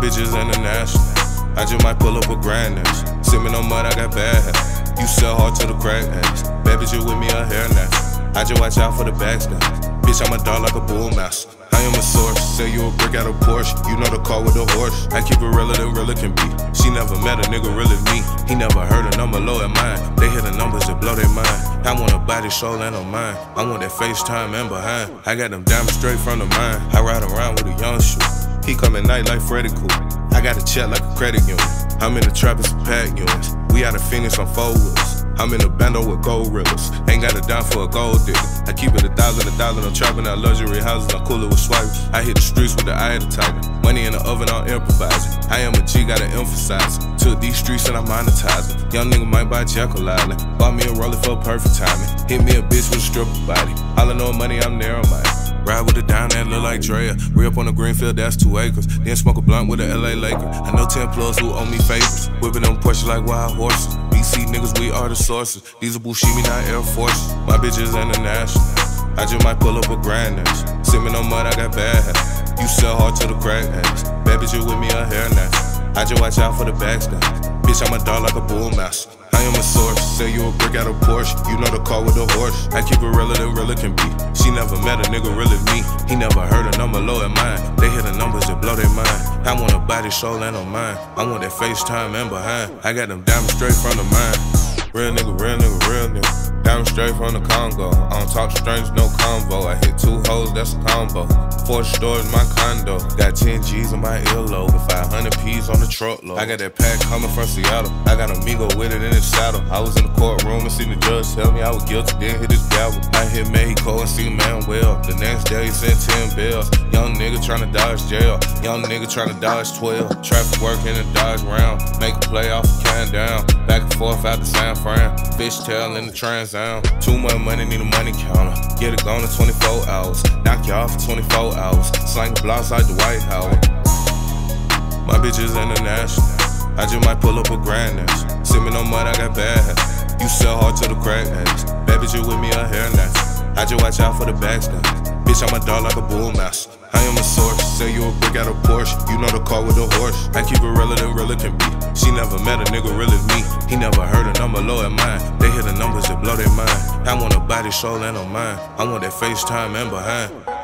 bitch is international. I just might pull up grand ass. Sippin' on mud, I got bad hair. You sell hard to the crack ass. Bad you with me, a hair now. I just watch out for the backstab. Bitch, I'm a dog like a bull mouse. I am a source, say you a brick out of Porsche. You know the car with the horse. I keep it realer than realer can be. She never met a nigga real as me. He never heard a number low at mine. They hear the numbers that blow their mind. I want a body, soul, and a mind. I want that FaceTime and behind. I got them diamonds straight from the mine. I ride around with a young shoe. He come at night like Freddy. I got a check like a credit union. I'm in the trap in some pack units. We out of Phoenix on four wheels. I'm in a bando with gold rivers. Ain't got a dime for a gold digger. I keep it a thousand, a thousand. I'm trapping out luxury houses. I'm cooler with swipes. I hit the streets with the eye of the tiger. Money in the oven, I'm improvising. I am a G, gotta emphasize it. Took these streets and I monetize them. Young nigga might buy Jekyll Island. Bought me a roller for perfect timing. Hit me a bitch with a stripper body. All I know money, I'm narrow minded. Ride with a dime that look like Drea. Re up on the Greenfield, that's two acres. Then smoke a blunt with a LA Laker. I know 10 plus who owe me favors. Whipping them Porsche like wild horses. BC niggas, we are the sources. These are Bushimi, not Air Force. My bitch is international. I just might pull up a grand ass. Sippin' on mud, I got bad hair. You sell hard to the crack ass. You with me, a hair now. I just watch out for the backstab. Bitch, I'm a dog like a bull mouse. I am a source. Say you a brick out of Porsche. You know the car with the horse. I keep it realer than realer can be. She never met a nigga real me. He never heard a number low at mine. They hear the numbers that blow their mind. I want a body, soul, and a mind. I want that FaceTime and behind. I got them diamonds straight from the mine. Real nigga, real nigga, real nigga. Diamond straight from the Congo. I don't talk to strangers, no combo. I hit two hoes, that's a combo. Four stores, my condo. Got 10 G's in my earlobe. And 500 P's on the truckload. I got that pack coming from Seattle. I got Amigo with it in his saddle. I was in the courtroom and seen the judge tell me I was guilty, then hit his gavel. I hit Mexico and see Manuel. The next day he sent 10 bills. Young nigga tryna dodge jail. Young nigga tryna dodge 12. Traffic work in a Dodge round. Make a play off a can down. Back and forth out the San Fran. Fishtail in the Trans Am. Too much money, need a money counter. Get it gone in 24 hours. Knock you off for 24 hours. Slang blocks like the White House. My bitch is international. I just might pull up a grand ass. me no mud, I got bad hair. You sell hard to the crack ass. Bad bitch, you with me, a hair now. I just watch out for the backstab. Bitch, I'm a dog like a bull mouse. I am a source. Say you a brick out of Porsche. You know the car with the horse. I keep it realer than realer can be. She never met a nigga real as me. He never heard a number low at mine. They hear the numbers that blow their mind. I want a body, soul, and a mind. I want that FaceTime and behind.